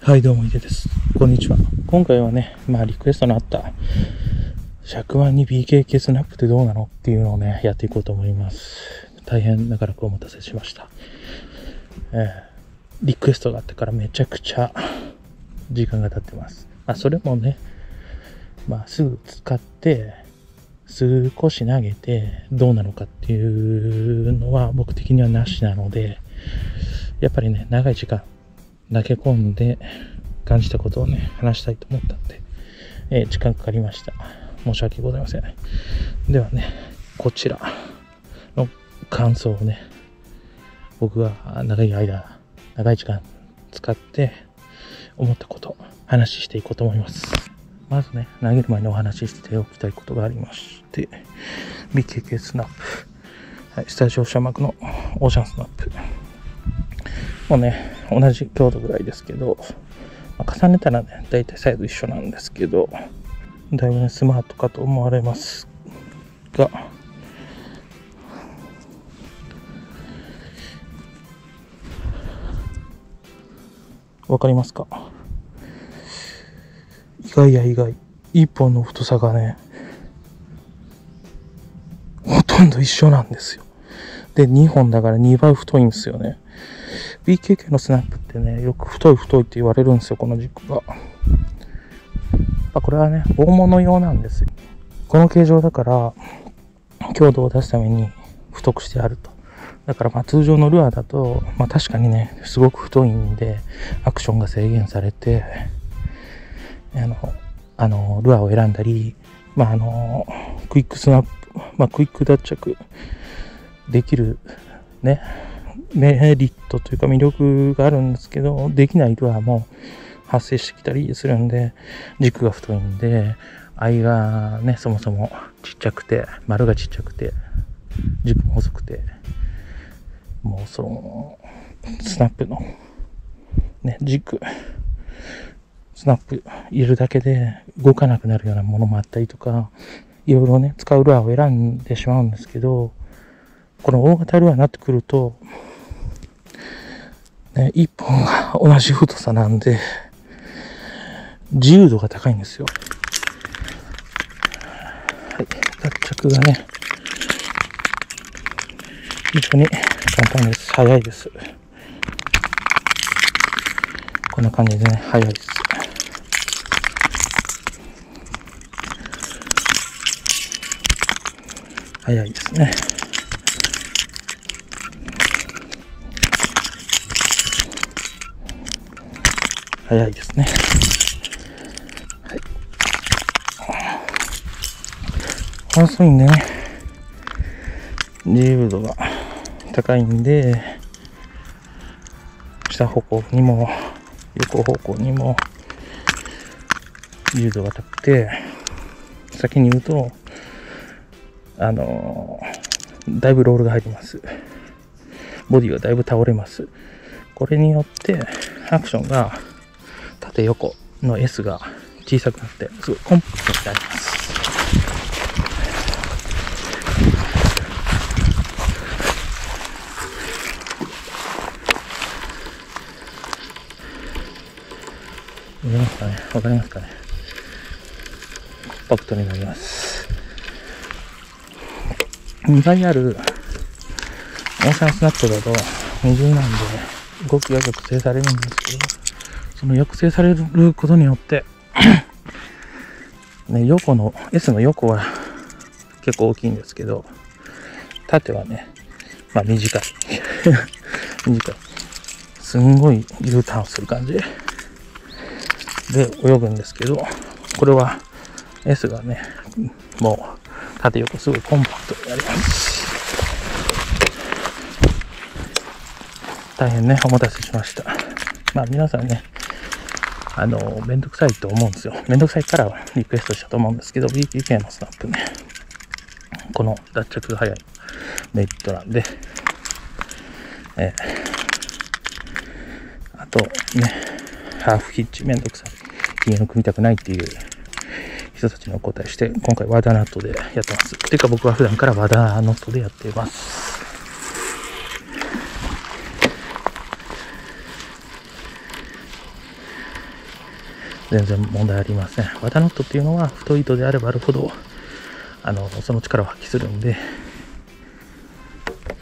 はい、どうも、いでです。こんにちは。今回はね、まあ、リクエストのあった、100万に BKK スナップってどうなのっていうのをね、やっていこうと思います。大変長らくお待たせしました。えーリクエストがあってからめちゃくちゃ時間が経ってます。まあ、それもね、まあ、すぐ使って、少し投げてどうなのかっていうのは僕的にはなしなので、やっぱりね、長い時間投げ込んで感じたことをね、話したいと思ったんで、えー時間かかりました。申し訳ございません。ではね、こちらの感想をね、僕が長い間、長い時間使って思ったこと、話していこうと思います。まずね、投げる前にお話ししておきたいことがありまして、BKK スナップ、はい、スタジオシャマークのオーシャンスナップ。もうね、同じ強度ぐらいですけど、まあ重ねたらね、だいたいサイズ一緒なんですけど、だいぶね、スマートかと思われますが、わかりますか？意外や意外。一本の太さがね、ほとんど一緒なんですよ。で、2本だから2倍太いんですよね。BKK のスナップってね、よく太い太いって言われるんですよ、この軸が。ま、これはね、大物用なんですよ。この形状だから、強度を出すために太くしてあると。だからまあ通常のルアーだと、まあ確かにね、すごく太いんで、アクションが制限されて、あの、あの、ルアーを選んだり、まああの、クイックスナップ、まあクイック脱着できるね、メリットというか魅力があるんですけど、できないルアーも発生してきたりするんで、軸が太いんで、アイがね、そもそもちっちゃくて、丸がちっちゃくて、軸も細くて、もうその、スナップの、ね、軸、スナップ入れるだけで動かなくなるようなものもあったりとか、いろいろね、使うルアーを選んでしまうんですけど、この大型ルアーになってくると、ね、一本が同じ太さなんで、自由度が高いんですよ。はい、脱着がね、非常に簡単です。早いです。こんな感じでね、早いです。早いですね。早いですね。はい。細いんでね、自由度が高いんで、下方向にも、横方向にも、自由度が高くて、先に言うと、あのーだいぶロールが入ります。ボディがだいぶ倒れます。これによって、アクションが縦横の S が小さくなって、すごいコンパクトになります。見えますかね？わかりますかね？コンパクトになります。2倍あるオーシャンスナップだと二重なんで動きが抑制されるんですけど、その抑制されることによって、ね、横の、S の横は結構大きいんですけど、縦はね、まあ短い。短い。すんごい U ターンする感じで泳ぐんですけど、これは S がね、もう縦横すごいコンパクトになります。大変ね、お待たせしました。まあ皆さんね、あの、めんどくさいと思うんですよ。めんどくさいからリクエストしたと思うんですけど、BPK のスナップね、この脱着が早いメリットなんで、えーあとね、ハーフヒッチめんどくさい。家の組みたくないっていう人たちにお答えして、今回ワダナットでやってます。っていうか僕は普段からワダノットでやっています。全然問題ありません。ワタノットっていうのは太い糸であればあるほど、あの、その力を発揮するんで、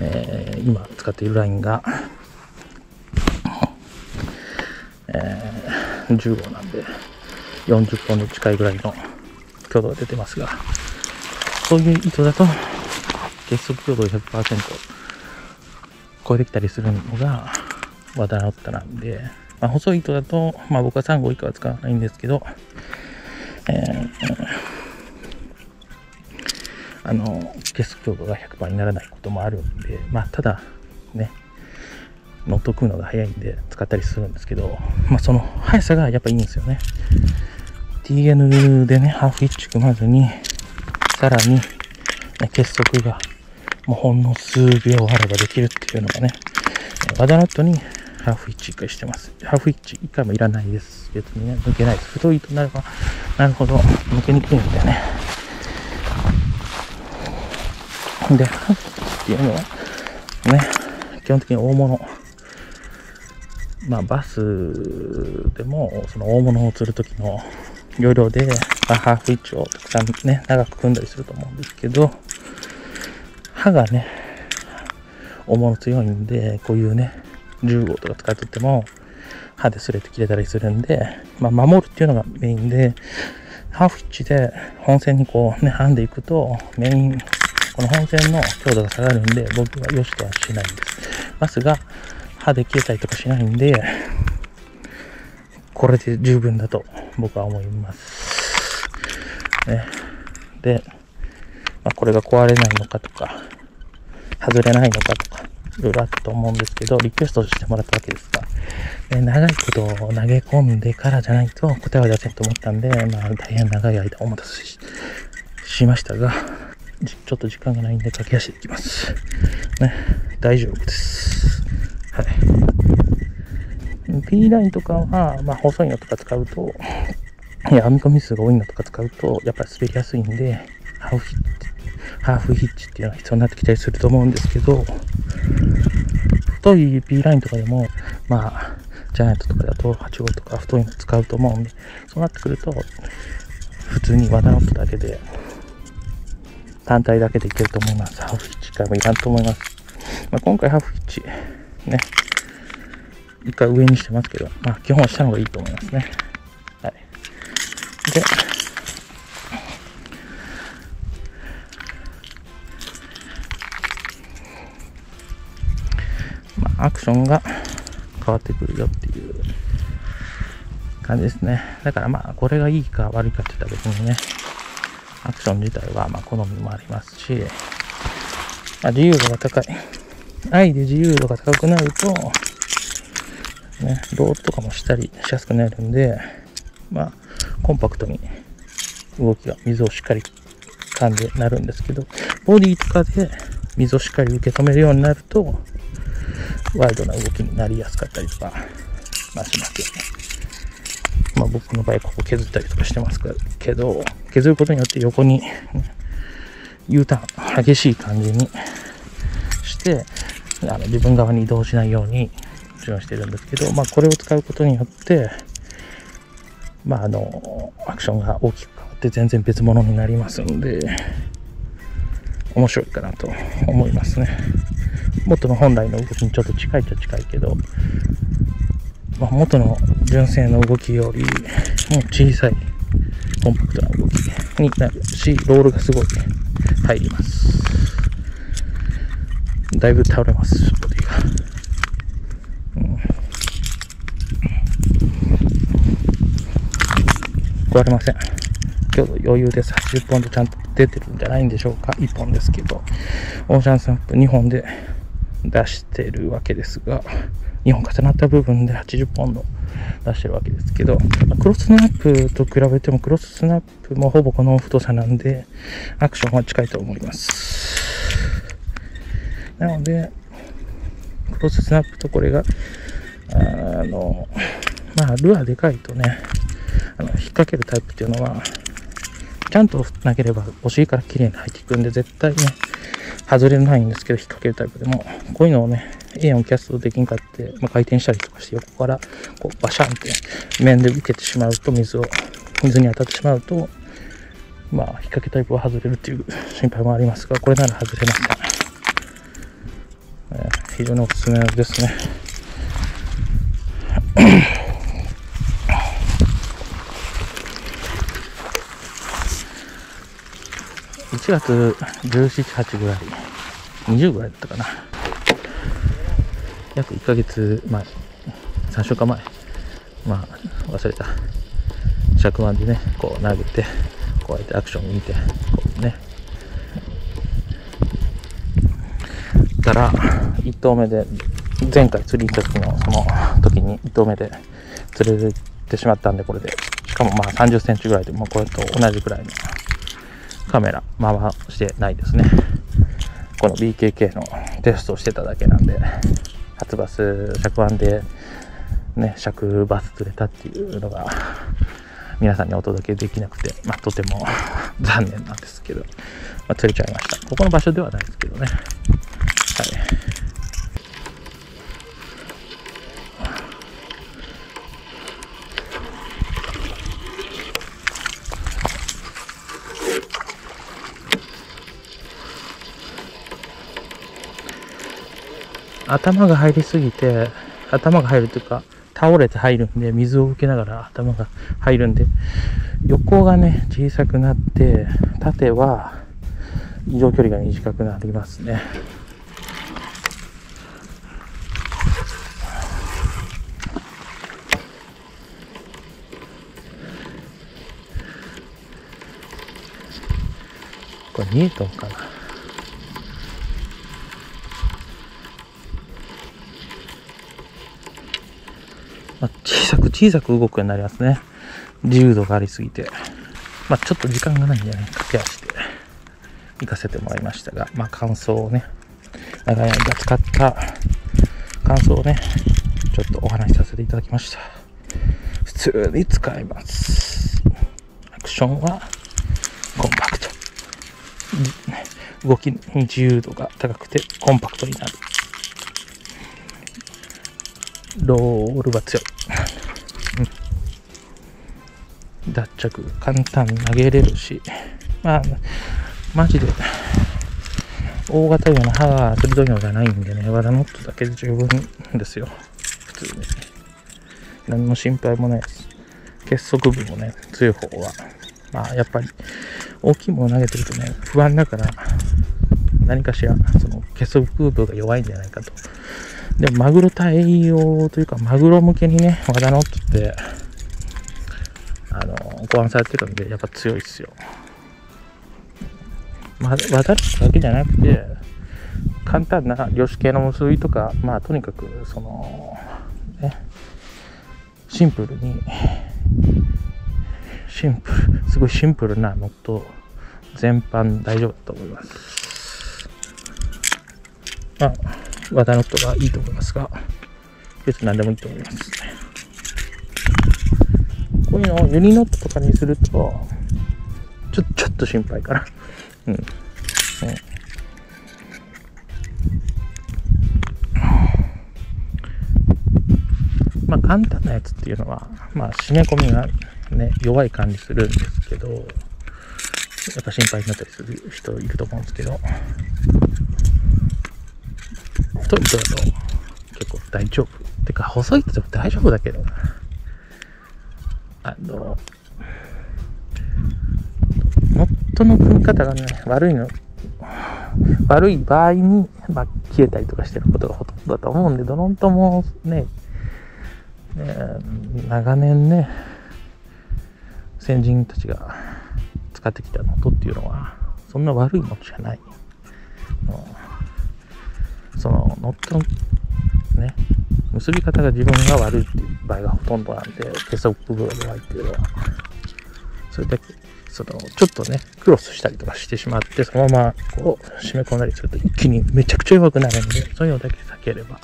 えー、今使っているラインが、えー、10号なんで、40本に近いぐらいの強度が出てますが、そういう糸だと、結束強度100%超えてきたりするのが、ワタノットなんで、まあ、細い糸だと、まあ僕は3号以下は使わないんですけど、えー、あの、結束強度が100%にならないこともあるんで、まあただ、ね、乗っとくのが早いんで使ったりするんですけど、まあその速さがやっぱいいんですよね。TN でね、ハーフイッチ組まずに、さらに、ね、結束がもうほんの数秒あればできるっていうのがね、ワダナットにハーフイッチ1回してます。ハーフイッチ1回もいらないです。別にね、抜けないです。太いとなれば、なるほど、抜けにくいんだよね。で、ハーフイッチっていうのは、ね、基本的に大物。まあ、バスでも、その大物を釣るときの要領で、まあ、ハーフイッチをたくさんね、長く組んだりすると思うんですけど、歯がね、大物強いんで、こういうね、10号とか使ってても、歯で擦れて切れたりするんで、まあ、守るっていうのがメインで、ハーフヒッチで本線にこうね、編んでいくと、メイン、この本線の強度が下がるんで、僕は良しとはしないんです。バスが歯で切れたりとかしないんで、これで十分だと僕は思います。ね。で、まあ、これが壊れないのかとか、外れないのかとか、いろいろあったと思うんですけど、リクエストしてもらったわけですが、え長いことを投げ込んでからじゃないと答えは出せんと思ったんで、まあ、大変長い間お待たせししましたが、ちょっと時間がないんで駆け足でいきます。ね、大丈夫です。はい。 PE ラインとかは、まあ、細いのとか使うと、いや、編み込み数が多いのとか使うと、やっぱり滑りやすいんで、ハーフヒッチ、ハーフヒッチっていうのが必要になってきたりすると思うんですけど、太い P ラインとかでも、まあ、ジャイアントとかだと8号とか太いの使うと思うんで、そうなってくると、普通にワダノットだけで、単体だけでいけると思います。ハーフヒッチ買いもいらんと思います。まあ、今回ハーフヒッチ、ね、一回上にしてますけど、まあ、基本は下の方がいいと思いますね。はい。で、アクションが変わってくるよっていう感じですね。だからまあ、これがいいか悪いかって言ったら別にね、アクション自体はま好みもありますし、まあ、自由度が高い。愛で自由度が高くなると、ね、ロードとかもしたりしやすくなるんで、まあ、コンパクトに動きが水をしっかり噛んでなるんですけど、ボディとかで水をしっかり受け止めるようになると、ワイドな動きになりやすかったりとか、まあしますよね。まあ僕の場合ここ削ったりとかしてますけど、削ることによって横に、ね、U ターン、激しい感じにして、あの自分側に移動しないように注意してるんですけど、まあこれを使うことによって、まああの、アクションが大きく変わって全然別物になりますので、面白いかなと思いますね。元の本来の動きにちょっと近いっちゃ近いけど、まあ、元の純正の動きよりも小さいコンパクトな動きになるし、ロールがすごい入ります。だいぶ倒れます、ボディが。うん、壊れません。今日余裕です。80本とちゃんと出てるんじゃないんでしょうか。1本ですけど、オーシャンスナップ2本で出してるわけですが、2本重なった部分で80ポンド出してるわけですけど、クロススナップと比べてもクロススナップもほぼこの太さなんで、アクションは近いと思います。なので、クロススナップとこれが、あの、まあ、ルアーでかいとね、あの引っ掛けるタイプっていうのは、ちゃんと投げればお尻から綺麗に入っていくんで、絶対ね、外れないんですけど、引っ掛けるタイプでも、こういうのをね、エアンキャストできんかって、まあ、回転したりとかして、横からこうバシャンって面で受けてしまうと、水を、水に当たってしまうと、まあ、引っ掛けタイプは外れるっていう心配もありますが、これなら外れますかえー、非常におすすめですね。1月17、8ぐらい、20ぐらいだったかな。約1ヶ月前、3週間前、まあ、忘れた。尺腕でね、こう投げて、こうやってアクション見て、こうね。たら、1投目で、前回釣り行った時のその時に1投目で釣れてしまったんで、これで。しかもまあ30センチぐらいで、もうこれと同じぐらいのカメラ回してないですね。この BKK のテストをしてただけなんで、初バス、尺腕で、ね、尺バス釣れたっていうのが、皆さんにお届けできなくて、まあ、とても 残念なんですけど、まあ、釣れちゃいました。ここの場所ではないですけどね。頭が入りすぎて、頭が入るというか、倒れて入るんで、水を受けながら頭が入るんで、横がね、小さくなって、縦は移動距離が短くなりますね。これ見えとんかなまあ、小さく小さく動くようになりますね。自由度がありすぎて。まあ、ちょっと時間がないんでね、駆け足で行かせてもらいましたが、まあ、感想をね、長い間使った感想をね、ちょっとお話しさせていただきました。普通に使います。アクションはコンパクト。動きに自由度が高くてコンパクトになる。ロールは強い。脱着簡単に投げれるし、まあ、マジで、大型ような歯が鋭いのじゃないんでね、ワラノットだけで十分ですよ。普通に。何の心配もないです。結束部もね、強い方は。まあ、やっぱり、大きいものを投げてるとね、不安だから、何かしら、その結束部が弱いんじゃないかとでもマグロ対応というか、マグロ向けにね、ワダノットって、考案されてるんで、やっぱ強いっすよ。まあ、ワダノットだけじゃなくて、簡単な漁師系の結びとか、まあ、とにかく、その、ね、シンプルに、シンプル、すごいシンプルなノット全般大丈夫だと思います。まあワダノットがいいと思いますが、別に何でもいいと思います。こういうのをユニノットとかにすると、ちょ、ちょっと心配かな。うん。うんまあ、簡単なやつっていうのは、まあ、締め込みがね、弱い感じするんですけど、やっぱ心配になったりする人いると思うんですけど、太い人だと結構大丈夫。てか、細い人でも大丈夫だけどあの、ノットの組み方がね、悪いの、悪い場合に、まあ、消えたりとかしてることがほとんどだと思うんで、ドロンともね、ね長年ね、先人たちが使ってきたノットっていうのは、そんな悪いものじゃない。その乗ったね結び方が自分が悪いっていう場合がほとんどなんで結束部分が弱いっていうのはそれだけそのちょっとねクロスしたりとかしてしまってそのままこう締め込んだりすると一気にめちゃくちゃ弱くなるんでそういうのだけ避ければ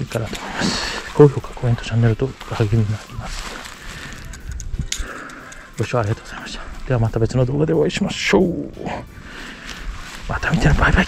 いいかなと思います高評価コメントチャンネル登録励みになりますご視聴ありがとうございましたではまた別の動画でお会いしましょう。また見てね、バイバイ。